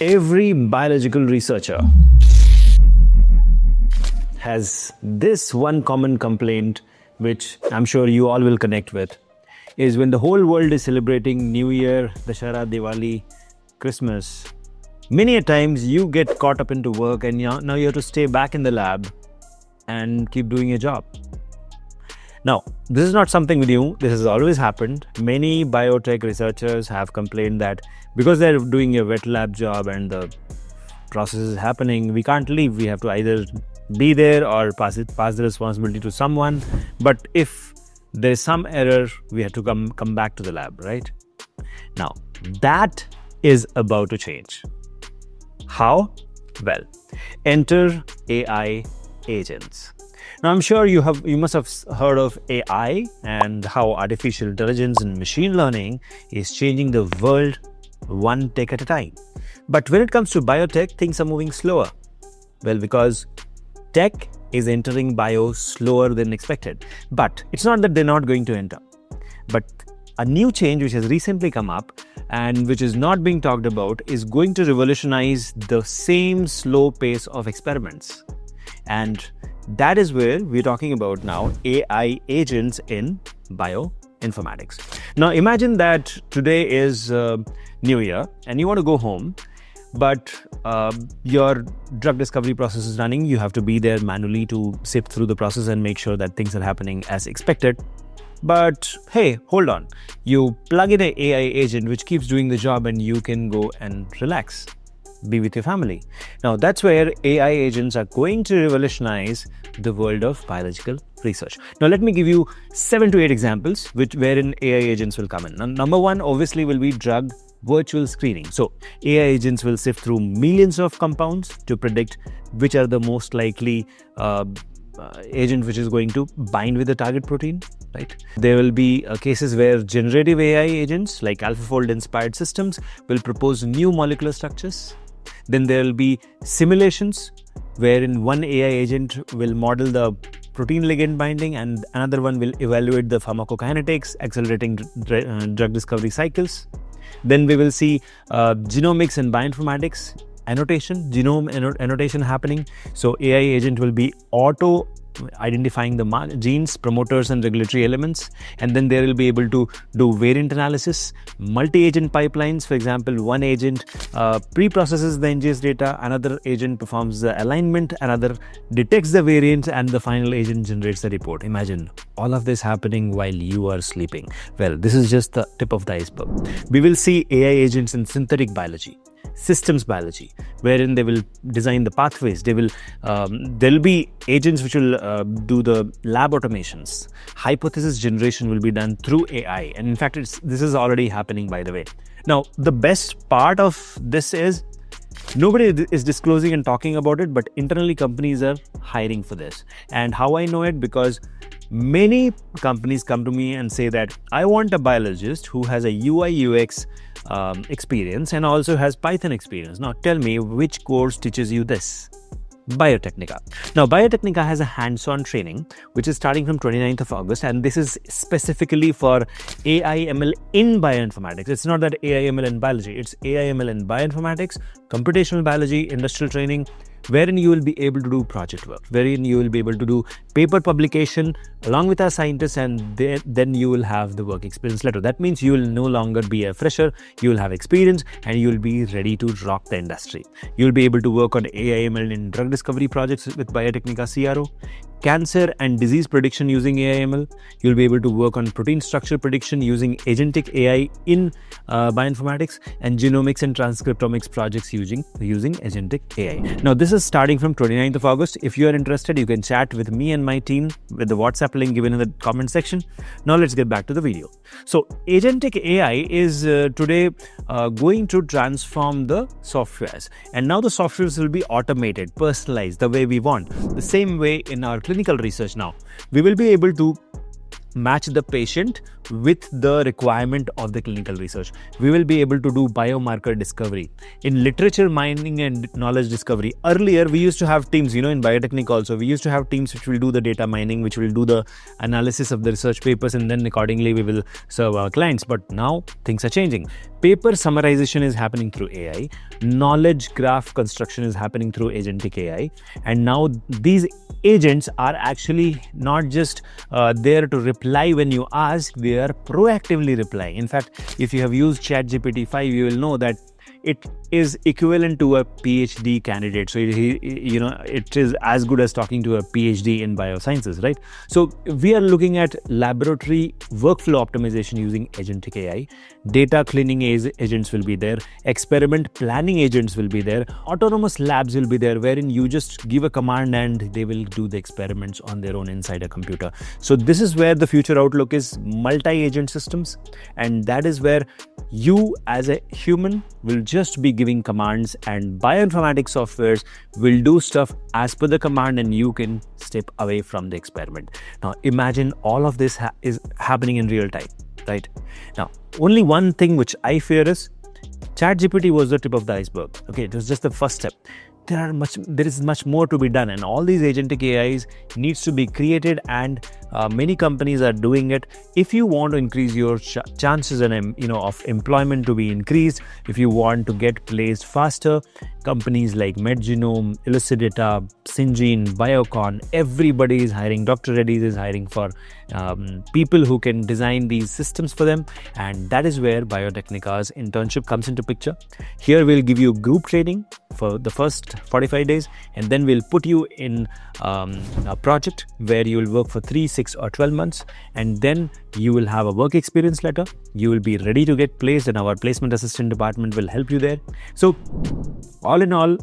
every biological researcher has this one common complaint, which I'm sure you all will connect with, is when the whole world is celebrating New Year, Dashara, Diwali, Christmas. Many a times you get caught up into work and now you have to stay back in the lab and keep doing your job. Now, this is not something with new. This has always happened. Many biotech researchers have complained that because they're doing a wet lab job and the process is happening, we can't leave. We have to either be there or pass it, pass the responsibility to someone. But if there is some error, we have to come come back to the lab, right? Now, that is about to change. How? Well, enter AI agents. Now, I'm sure you have you must have heard of AI and how artificial intelligence and machine learning is changing the world one tech at a time. But when it comes to biotech, things are moving slower. Well, because tech is entering bio slower than expected. But it's not that they're not going to enter. But a new change which has recently come up and which is not being talked about is going to revolutionize the same slow pace of experiments. And that is where we're talking about now AI agents in bioinformatics. Now, imagine that today is uh, New Year and you want to go home, but uh, your drug discovery process is running. You have to be there manually to sift through the process and make sure that things are happening as expected. But hey, hold on. You plug in an AI agent which keeps doing the job and you can go and relax be with your family. Now, that's where AI agents are going to revolutionize the world of biological research. Now, let me give you seven to eight examples which wherein AI agents will come in. Now, number one, obviously, will be drug virtual screening. So, AI agents will sift through millions of compounds to predict which are the most likely uh, uh, agent which is going to bind with the target protein right there will be uh, cases where generative ai agents like alphafold inspired systems will propose new molecular structures then there will be simulations wherein one AI agent will model the protein ligand binding and another one will evaluate the pharmacokinetics, accelerating uh, drug discovery cycles. Then we will see uh, genomics and bioinformatics annotation, genome annotation happening. So AI agent will be auto identifying the genes, promoters, and regulatory elements. And then they will be able to do variant analysis, multi agent pipelines. For example, one agent uh, pre processes the NGS data, another agent performs the alignment, another detects the variant, and the final agent generates the report. Imagine all of this happening while you are sleeping. Well, this is just the tip of the iceberg. We will see AI agents in synthetic biology systems biology, wherein they will design the pathways. They will um, there will be agents which will uh, do the lab automations. Hypothesis generation will be done through AI, and in fact, this is already happening. By the way, now the best part of this is nobody is disclosing and talking about it, but internally companies are hiring for this. And how I know it because many companies come to me and say that I want a biologist who has a UI UX um, experience and also has Python experience. Now, tell me which course teaches you this? Biotecnika. Now, Biotecnika has a hands on training which is starting from 29th of August, and this is specifically for AIML in bioinformatics. It's not that AIML in biology, it's AIML in bioinformatics, computational biology, industrial training, wherein you will be able to do project work, wherein you will be able to do paper publication along with our scientists, and then you will have the work experience letter. That means you will no longer be a fresher, you will have experience, and you will be ready to rock the industry. You'll be able to work on AIML in drug discovery projects with Biotecnika CRO cancer and disease prediction using AIML. You'll be able to work on protein structure prediction using agentic AI in uh, bioinformatics and genomics and transcriptomics projects using, using agentic AI. Now, this is starting from 29th of August. If you are interested, you can chat with me and my team with the WhatsApp link given in the comment section. Now, let's get back to the video. So, agentic AI is uh, today uh, going to transform the softwares, and now the softwares will be automated, personalized the way we want, the same way in our clinical research now. We will be able to match the patient with the requirement of the clinical research. We will be able to do biomarker discovery. In literature mining and knowledge discovery, earlier we used to have teams, you know, in Biotecnika also, we used to have teams which will do the data mining, which will do the analysis of the research papers, and then accordingly we will serve our clients. But now things are changing. Paper summarization is happening through AI, knowledge graph construction is happening through agentic AI, and now these agents are actually not just uh, there to reply when you ask, they are proactively replying. In fact, if you have used ChatGPT 5, you will know that it is equivalent to a PhD candidate. So you know, it is as good as talking to a PhD in biosciences, right? So we are looking at laboratory workflow optimization using agentic AI. Data cleaning agents will be there. Experiment planning agents will be there. Autonomous labs will be there, wherein you just give a command and they will do the experiments on their own inside a computer. So this is where the future outlook is multi-agent systems, and that is where you as a human will just be giving commands and bioinformatics softwares will do stuff as per the command and you can step away from the experiment. Now imagine all of this ha- is happening in real time right? Now only one thing which i fear is ChatGPT was the tip of the iceberg. Okay, it was just the first step. There are much there is much more to be done and all these agentic ais needs to be created and uh, many companies are doing it. If you want to increase your ch- chances and you know of employment to be increased if you want to get placed faster companies like medgenome elucidata syngene biocon everybody is hiring dr reddy's is hiring for um, people who can design these systems for them. And that is where Biotecnika's internship comes into picture. Here we'll give you group training for the first 45 days and then we'll put you in um, a project where you will work for 3 6 or 12 months and then you will have a work experience letter. You will be ready to get placed and our placement assistant department will help you there. So all in all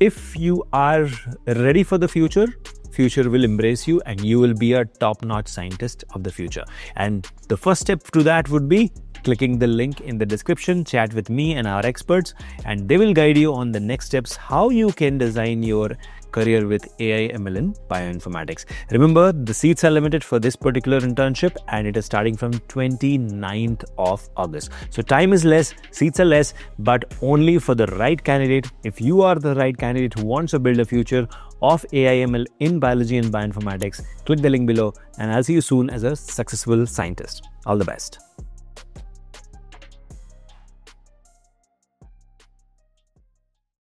if you are ready for the future future will embrace you and you will be a top notch scientist of the future. And the first step to that would be clicking the link in the description, chat with me and our experts, and they will guide you on the next steps how you can design your career with AI in bioinformatics. Remember, the seats are limited for this particular internship and it is starting from 29th of August. So time is less, seats are less, but only for the right candidate. If you are the right candidate who wants to build a future of AI ML in biology and bioinformatics, click the link below and I'll see you soon as a successful scientist. All the best.